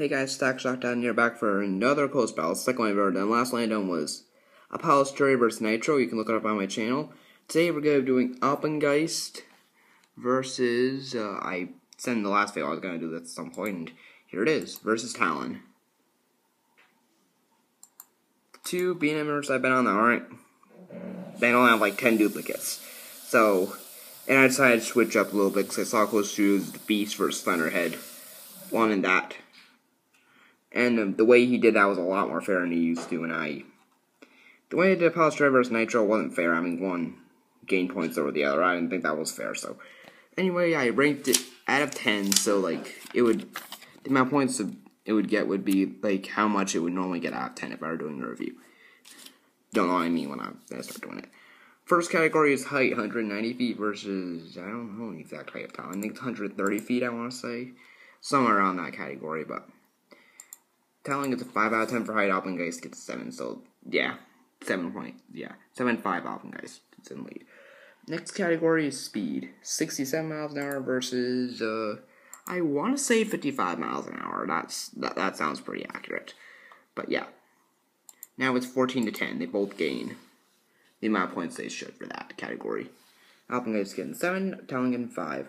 Hey guys, Stack down here back for another close battle. Second one I've ever done. Last one I done was Apollo's Chariot versus Nitro. You can look it up on my channel. Today we're going to be doing Alpengeist versus, uh, I said in the last video I was going to do this at some point, and here it is, versus Talon. Two B&M members I've been on that aren't, they only have like 10 duplicates. So, and I decided to switch up a little bit because I saw close to the Beast versus Thunderhead. Wanted that. And the way he did that was a lot more fair than he used to, and I. The way he did Apollo versus Nitro wasn't fair. I mean, one gained points over the other. I didn't think that was fair, so. Anyway, I ranked it out of 10, so, like, it would. The amount of points it would get would be, like, how much it would normally get out of 10 if I were doing a review. Don't know what I mean when I start doing it. First category is height, 190 feet versus, I don't know the exact height of Talon. I think it's 130 feet, I want to say. Somewhere around that category, but. Talon gets a 5 out of 10 for height, Alpengeist gets 7, so yeah. 7 point, yeah. 7 5 Alpengeist. It's in lead. Next category is speed. 67 miles an hour versus, uh, I want to say 55 miles an hour. That's that, that sounds pretty accurate. But yeah. Now it's 14 to 10. They both gain the amount of points they should for that category. Alpengeist getting 7, Talon getting 5.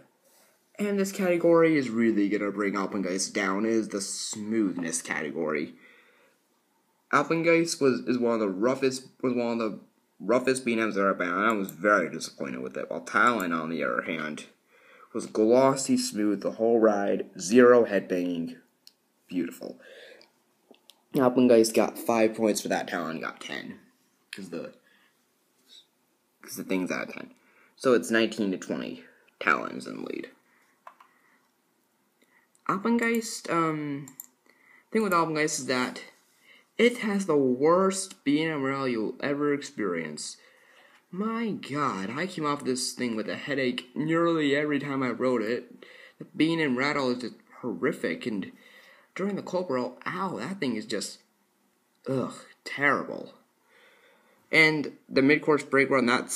And this category is really gonna bring Alpengeist down is the smoothness category. Alpengeist was is one of the roughest was one of the roughest B&Ms I've ever been on. I was very disappointed with it. While Talon, on the other hand, was glossy smooth the whole ride, zero headbanging, beautiful. Alpengeist got five points for that. Talon got ten because the because the thing's out of ten. So it's nineteen to twenty. Talon's in the lead. Alpengeist, um, thing with Alpengeist is that it has the worst B&M rail you'll ever experience. My god, I came off this thing with a headache nearly every time I rode it. The B&M rattle is just horrific, and during the roll, ow, that thing is just, ugh, terrible. And the mid-course break run, that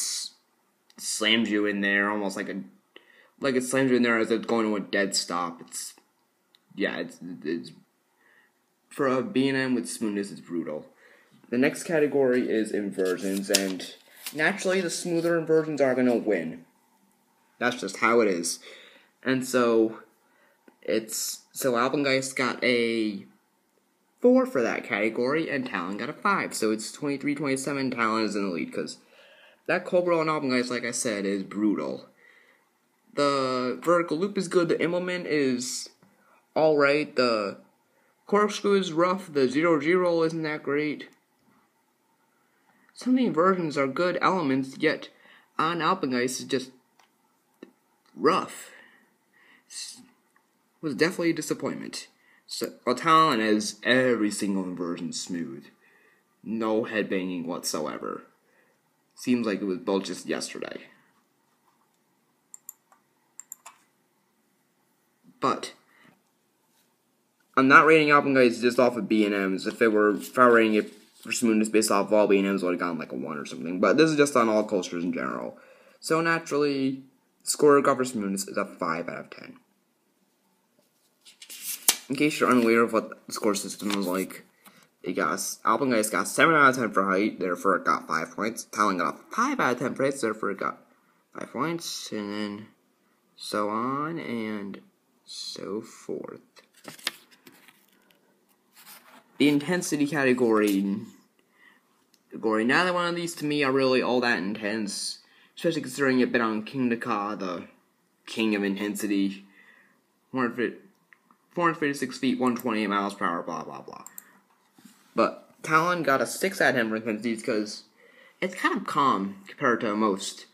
slams you in there almost like a, like it slams you in there as it's going to a dead stop. It's yeah, it's, it's for a B&M with smoothness, it's brutal. The next category is inversions, and naturally, the smoother inversions are gonna win. That's just how it is. And so, it's so Alpengeist got a four for that category, and Talon got a five. So it's 23-27. Talon is in the lead because that Cobra and Alpengeist, like I said, is brutal. The vertical loop is good. The Immelmann is alright. The corkscrew is rough. The zero G roll isn't that great. Some of the inversions are good elements, yet on Alpengeist is just rough. It was definitely a disappointment. So, well, has every single inversion smooth. No headbanging whatsoever. Seems like it was built just yesterday. But I'm not rating Alpengeist just off of B and M's. If it were, if I were rating it for smoothness based off of all B and M's, would have gotten like a one or something. But this is just on all coasters in general. So naturally, score got for smoothness is a five out of ten. In case you're unaware of what the score system was like, it got Alpengeist got seven out of ten for height, therefore it got five points. Talon got five out of ten for height, therefore it got five points, and then so on and so forth. The intensity category. Category. Neither one of these to me are really all that intense, especially considering it been on Kingda Ka, the king of intensity. 456 feet, 128 miles per hour, blah blah blah. But Talon got a 6 out of 10 for intensity because it's kind of calm compared to most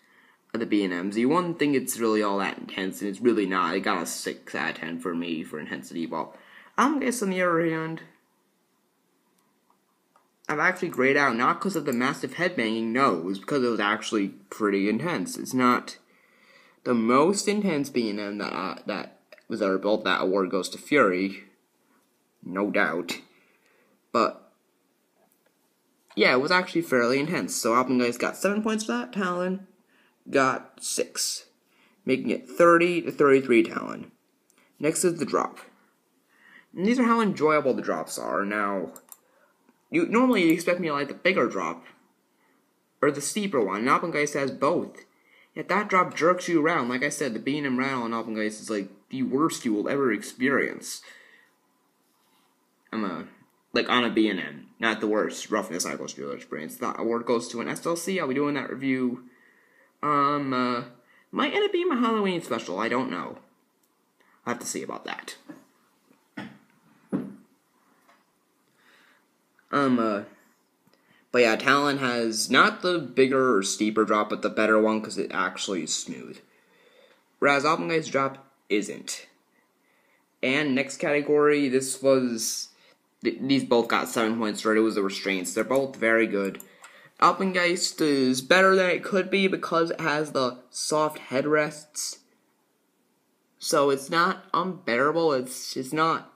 of the B&Ms. You wouldn't think it's really all that intense, and it's really not. It got a 6 out of 10 for me for intensity, but I'm guessing on the other hand, I've actually grayed out not because of the massive headbanging, no, it was because it was actually pretty intense. It's not the most intense B&M that uh, that was ever built. That award goes to Fury, no doubt. But yeah, it was actually fairly intense. So Alpengeist got seven points for that. Talon got six, making it 30 to 33 Talon. Next is the drop. And these are how enjoyable the drops are. Now, you normally you expect me to like the bigger drop or the steeper one. And has both. Yet that drop jerks you around. Like I said, the B&M rattle on Alpengeist is like the worst you will ever experience. I'm a like on a B&M, not the worst roughness cycle dealer experience. That award goes to an SLC. I'll be doing that review. Um, uh, might end up being my Halloween special. I don't know. I have to see about that. Um, uh, but yeah, Talon has not the bigger or steeper drop, but the better one because it actually is smooth. Whereas Alpengeist drop isn't. And next category, this was. Th- these both got 7 points right. It was the restraints. They're both very good. Alpengeist is better than it could be because it has the soft headrests. So it's not unbearable. It's it's not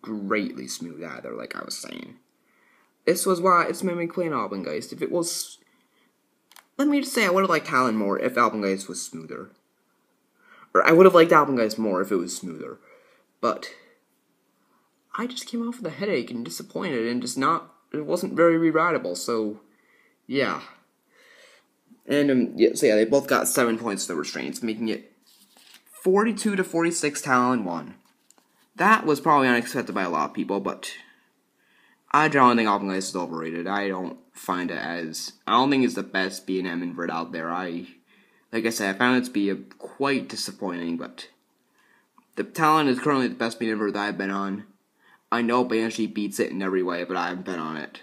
greatly smooth either, like I was saying. This was why it's made me play an Alpengeist. If it was let me just say I would have liked Talon more if Alpengeist was smoother. Or I would have liked Alpengeist more if it was smoother. But I just came off with a headache and disappointed and just not it wasn't very rewritable, so yeah. And um, yeah, so yeah, they both got seven points to the restraints, making it forty-two to forty-six Talon one. That was probably unexpected by a lot of people, but I generally think Alpengeist is overrated. I don't find it as I don't think it's the best B and M invert out there. I like I said, I found it to be a, quite disappointing, but the Talon is currently the best B invert that I've been on. I know Banshee beats it in every way, but I haven't been on it.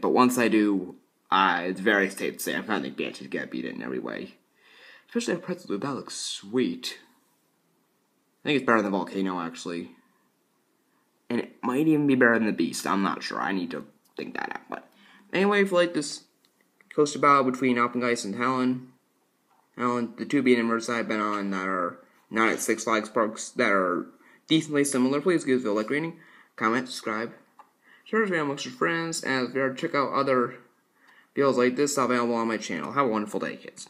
But once I do, uh, it's very safe to say I don't think Banshee's gonna beat it in every way. Especially that pretzel that looks sweet. I think it's better than Volcano, actually. And it might even be better than the Beast. I'm not sure. I need to think that out. But anyway, if you like this coaster battle between Alpengeist and Talon, Talon, the two being inverts I've been on that are not at Six Flags parks that are decently similar, please give a like rating, comment, subscribe, share this video amongst your friends, and if you check out other videos like this available on my channel. Have a wonderful day, kids.